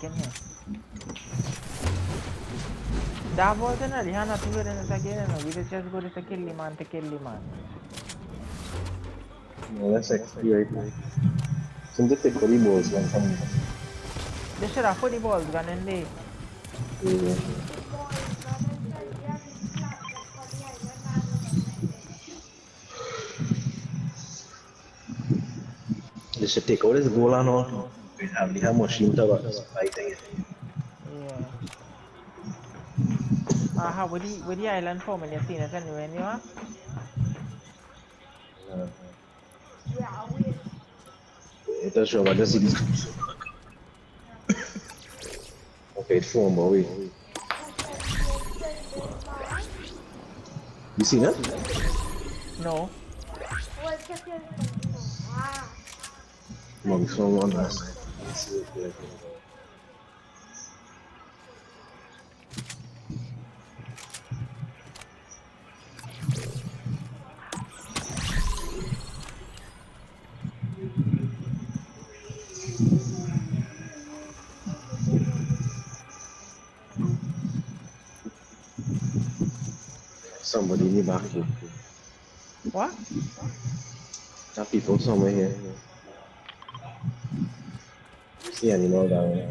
take him here. That wasn't a Rihanna to get in the again. We just just go to the kill man to kill man. No, that's XP right there. Some just take the balls man from They should have put the balls gun in there. yeah. They should take all this goal and all. We have the machine to fighting it. Yeah. Aha, with the with the island form and you seen it anyway, you know? Uh, it does show what does it Okay, it's form, but wait. You see that? No. Among someone last night. Let's see if they're- Somebody in the back here. What? There are people somewhere here. See animal down there.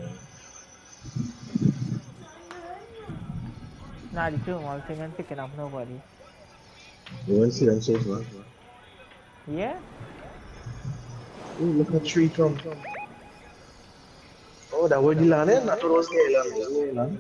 Nah, the two small thing and picking up nobody. You want to see them so far? Yeah? Ooh, look at tree trunk. Oh, that was the land, eh? That was the land.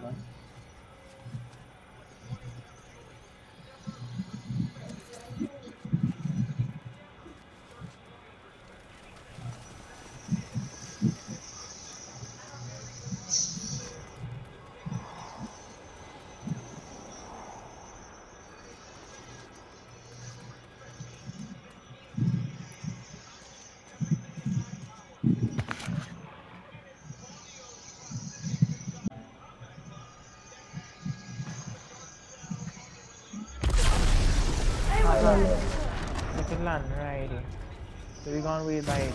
So we gonna oh, wait by it.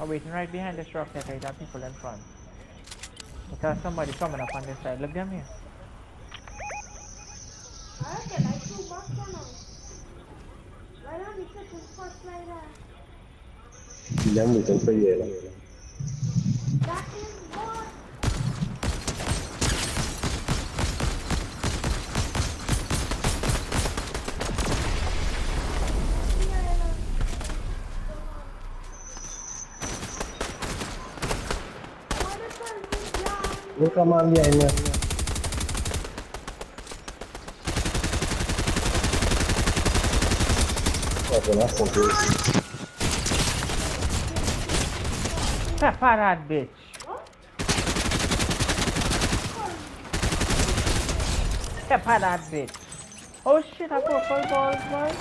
I'm waiting right behind the truck that right, there are people in front. Because somebody coming up on this side. Look them here. Them waiting for you. Eh? Look at man behind me. Oh, well, that's okay. Pepper that bitch. Pepper that bitch. Oh shit, I got five balls, man.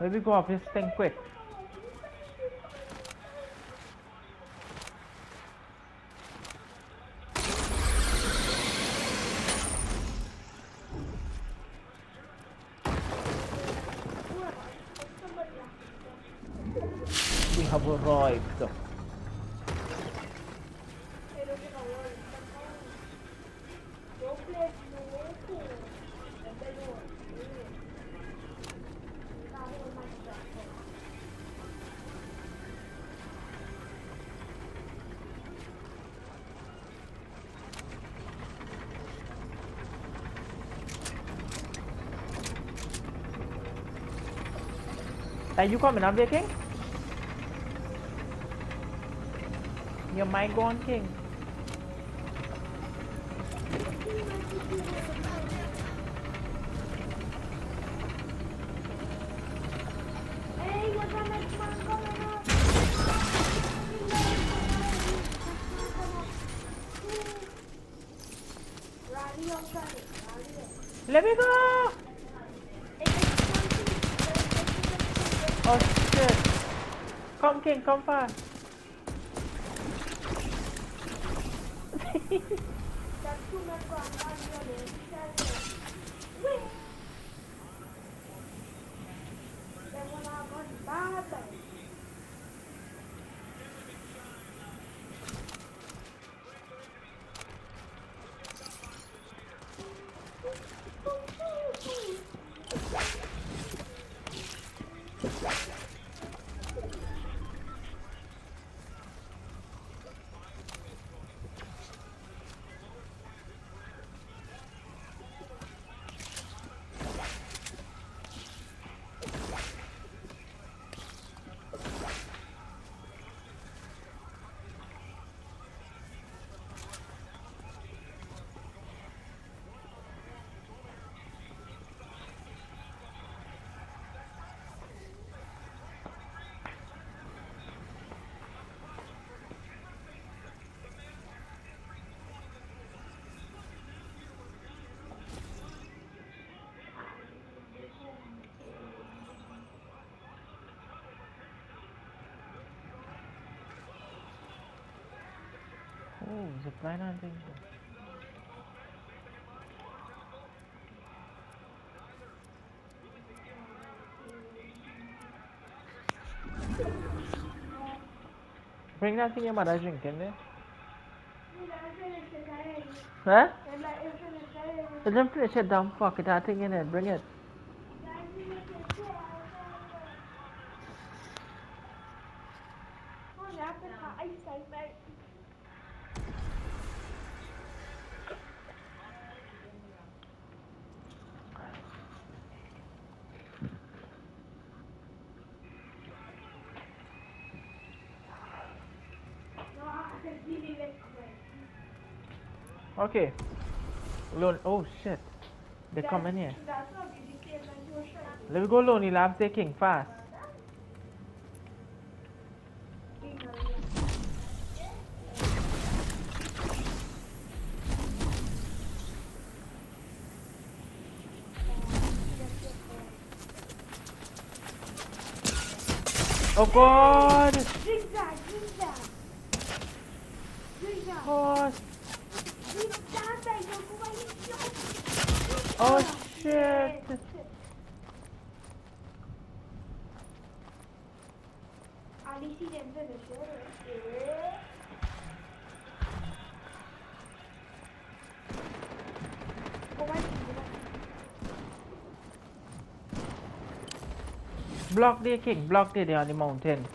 Maybe go off this thing quick. We have Are you coming up there, King? Your mic gone, King. Let me go! Oh shit! Come, King, come fast. Two men gone down the Oh, hunting. Bring that thing your mother drinking there. you know, I finished. Huh? And like, it finished already. Finish it dumb fuck it, that thing in it, bring it. Guys, you make it clear. Oh, yeah, but my eyesight, mate. No, I can see it this way. Okay. Lone, oh shit. They That- come in here. That's not really clear, like you were showing. Let me go Lonely Labs, they king fast. Oh god! Zigzag, zigzag. Zigzag. Oh, Zigzag, dai, non come io. Oh shit! Back, go back. Block the king, block the, on the mountain.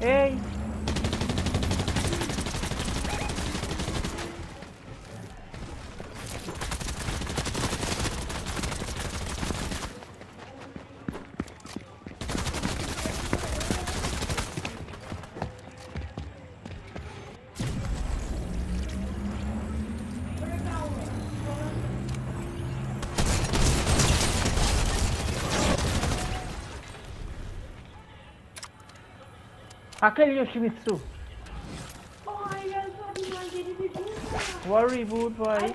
Ei! I kill Yoshimitsu. Oh, I just thought he was getting the juice. Worry, boot boy.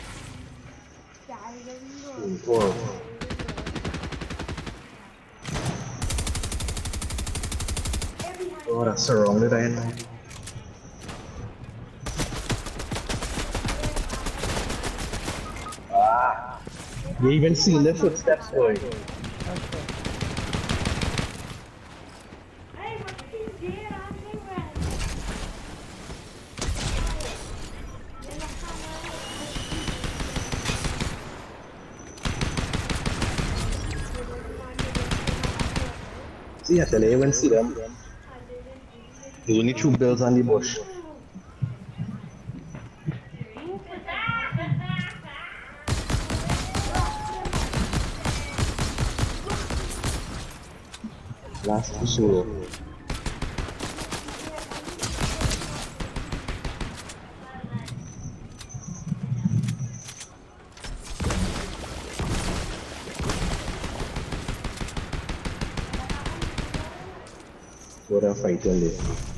Whoa. Oh, that's surrounded end. Ah. You even see the footsteps, boy. Okay. I tell you, even see them. There's only two bells on the bush. Last for sure. What a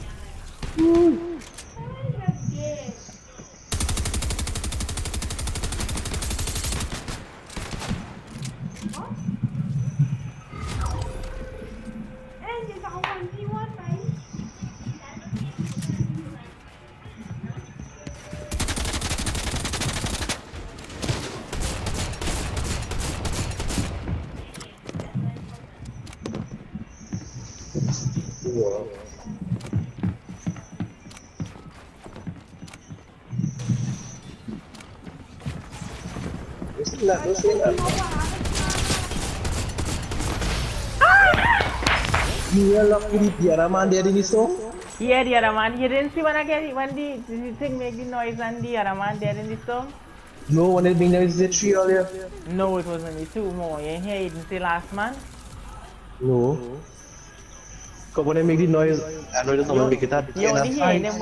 Listen that, listen that. You are lucky the Pierre man there in the store? Yeah, the other man. You didn't see when I get it when the, the thing make the noise and the other man there in the storm? No one had been there is the tree earlier. No, it was only two more. You ain't hear it didn't see last man? No. Because when they make the noise, I know it doesn't make it that. You only hear them